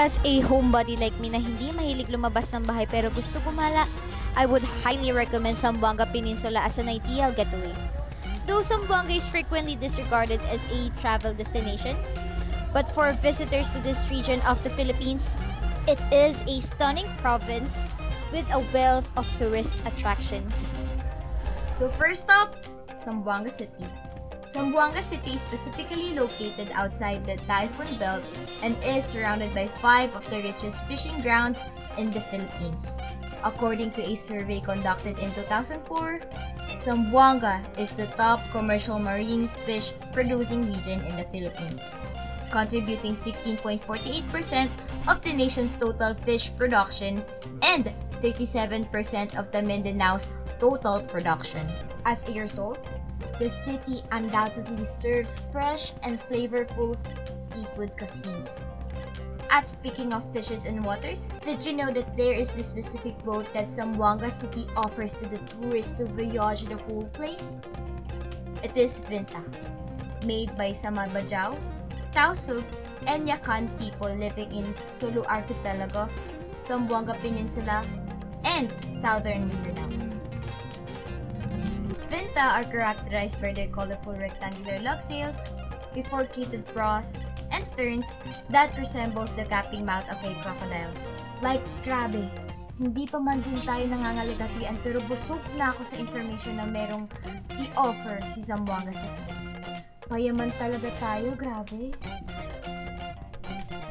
As a homebody like me na hindi mahilig lumabas ng bahay pero gusto gumala, I would highly recommend Zamboanga Peninsula as an ideal getaway. Though Zamboanga is frequently disregarded as a travel destination, but for visitors to this region of the Philippines, it is a stunning province with a wealth of tourist attractions. So first up, Zamboanga City. Zamboanga City is specifically located outside the Typhoon Belt and is surrounded by five of the richest fishing grounds in the Philippines. According to a survey conducted in 2004, Zamboanga is the top commercial marine fish producing region in the Philippines, contributing 16.48% of the nation's total fish production and 37% of the Mindanao's total production. As a result, the city undoubtedly serves fresh and flavorful seafood cuisines. At speaking of fishes and waters, did you know that there is this specific boat that Zamboanga City offers to the tourists to voyage the whole place? It is Vinta, made by Sama-Bajau, Tausug, and Yakan people living in Sulu Archipelago, Zamboanga Peninsula, and southern Mindanao. Vinta are characterized by their colorful rectangular lug sails, bifurcated prows, and sterns that resembles the gaping mouth of a crocodile. Like, grabe, hindi pa man din tayo nangangaligatian pero busog na ako sa information na merong i-offer si Zamboanga City. Payaman talaga tayo, grabe.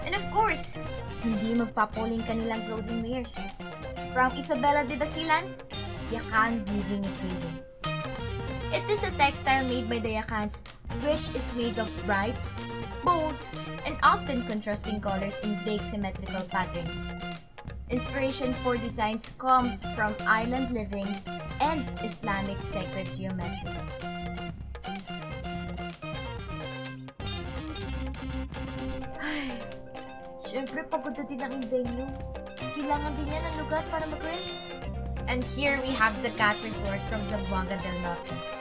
And of course, hindi magpapuling kanilang clothing wares. From Isabela de Basilan, Yakan Weaving is waving. It is a textile made by the Yakans, which is made of bright, bold, and often contrasting colors in big symmetrical patterns. Inspiration for designs comes from island living and Islamic sacred geometry. Ay, pagod na din ang inday nyo. Kailangan din yan ng lugar para mag-rest. And here we have Dakak resort from Zamboanga del Norte.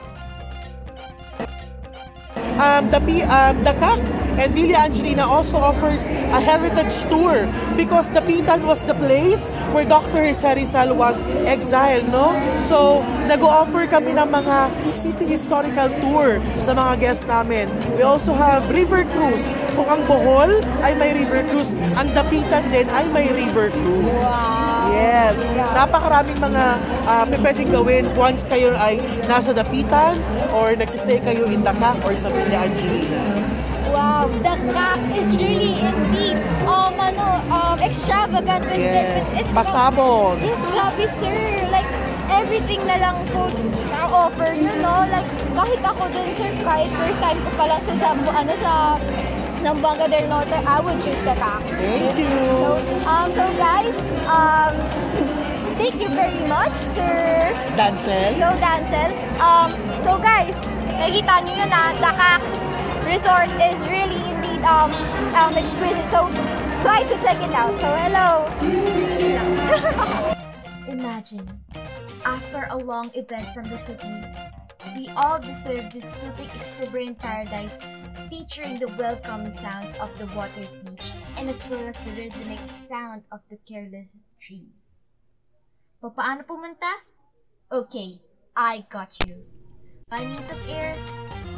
Um, the, P- um, the CAC and Villa Angelina also offers a heritage tour because the Pitan was the place where Dr. Jose Rizal was exiled, no? So, nag-offer kami ng mga city historical tour sa mga guests namin. We also have river cruise. Kung ang Bohol ay may river cruise, ang Dapitan din ay may river cruise. Yes. Napakaraming mga uh, pwedeng gawin once kayo ay nasa Dapitan or nagsistay kayo in Dacac or sa Villa Angelina. Wow, the cap is really indeed um ano um extravagant with Yes. with- it- Pasabog. Yes, grabe sir. Like everything na lang po offer nyo, no? Like kahit ako dun sir, kahit first time ko pa lang sa Zambo, ano sa Zamboanga del Norte, I would choose Dakak. Thank you. So, um, so guys, um, thank you very much, sir. Dances. So, Dancel, um, so guys, nakikita niyo yun na Dakak Resort is really indeed um, um, exquisite. So, try to check it out. So, hello. Imagine, after a long event from the city, we all deserve this soothing, exuberant paradise featuring the welcome sound of the water beach and as well as the rhythmic sound of the careless trees. Papaano pumunta? Okay, I got you. By means of air,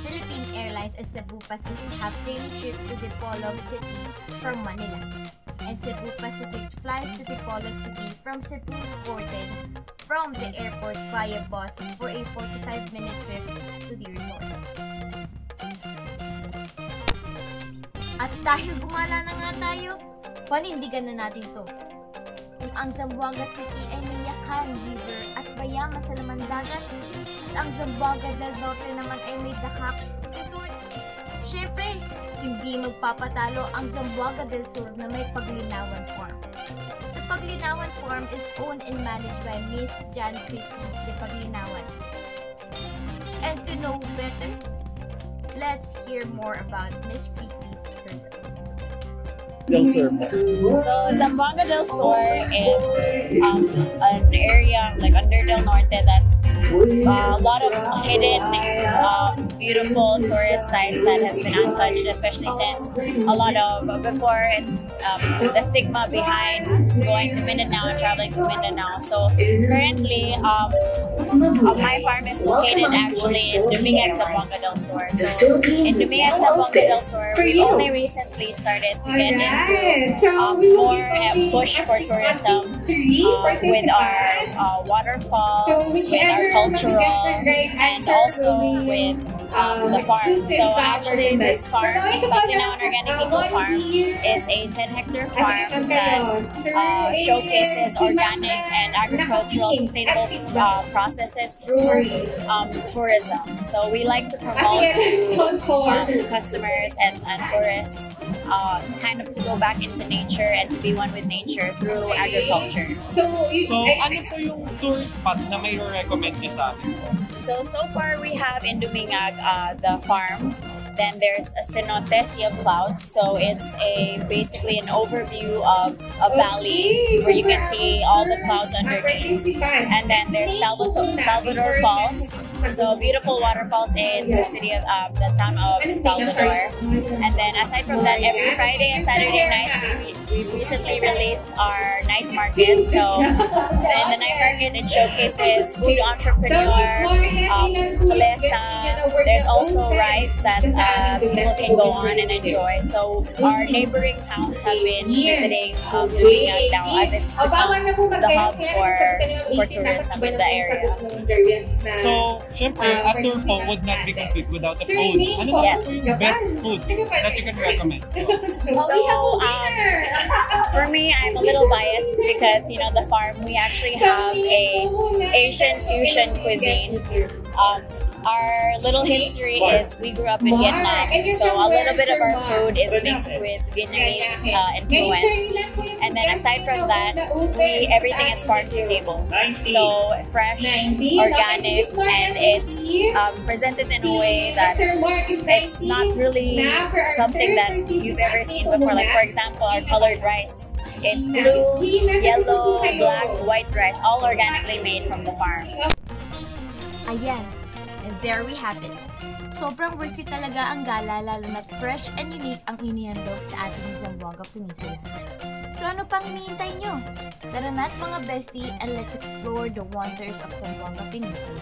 Philippine Airlines and Cebu Pacific have daily trips to the Dipolog City from Manila. And Cebu Pacific flies to the Dipolog City from Cebu Sported from the airport via bus for a 45-minute trip to the resort. At dahil gumala na nga tayo, panindigan na natin to. Kung ang Zamboanga City ay may Yakan River at mayaman sa laman dagat, at ang Zamboanga del Norte naman ay may Dakak Resort, syempre, hindi magpapatalo ang Zamboanga del Sur na may Paglinawan Farm. The Paglinawan Farm is owned and managed by Miss Jan Christie's de Paglinawan. And to know better, let's hear more about Miss Christie's person. Del Sur mo? So Zamboanga del Sur is um, an area like under Del Norte that's uh, a lot of hidden, um, beautiful tourist sites that has been untouched, especially since a lot of before it's um, the stigma behind going to Mindanao and traveling to Mindanao. So currently, um, my farm is located actually in Dumingag, Zamboanga del Sur. So in Dumingag, Zamboanga del Sur, we only recently started to get into um, more push for tourism uh, with our uh, waterfalls, with our cultural, and also with um, the farm. So actually, this farm, Paglinawan Organic Eco Farm, is a 10 hectare farm that uh, showcases organic and agricultural sustainable uh, processes through um, tourism. So we like to promote to um, customers and, and tourists uh, kind of to go back into nature and to be one with nature through agriculture. So, So, ano po yung tour spot na may recommend niya sa atin? So, so far we have in Dumingag uh, the farm. Then there's a cenote, Sea of Clouds. So it's a basically an overview of a valley where you can see all the clouds underneath. And then there's Salvador, Salvador Falls. So beautiful waterfalls in the city of um, the town of Salvador. And then aside from that, every Friday and Saturday nights, recently released our night market. So in the night market, it showcases food entrepreneur, um. There's also rides that uh, people can go on and enjoy. So our neighboring towns have been visiting um, now as it's become the hub for, for tourism in the area. So, syempre, a tour po would not be complete without the food. Ano Yes. po yung best food that you can recommend? For me, I'm a little biased because you know the farm. We actually have a Asian fusion cuisine. Um, our little history is we grew up in Vietnam, so a little bit of our food is mixed with Vietnamese uh, influence. And then aside from that, we everything is farm to table. So fresh, organic, and it's um, presented in a way that it's not really something that you've ever seen before. Like for example, our colored rice. It's blue, yellow, black, white rice, all organically made from the farm. Ayan. And there we have it. Sobrang worth it talaga ang gala lalo na't fresh and unique ang inihandog sa ating Zamboanga Peninsula. So ano pang iniintay nyo? Tara na't mga bestie and let's explore the wonders of Zamboanga Peninsula.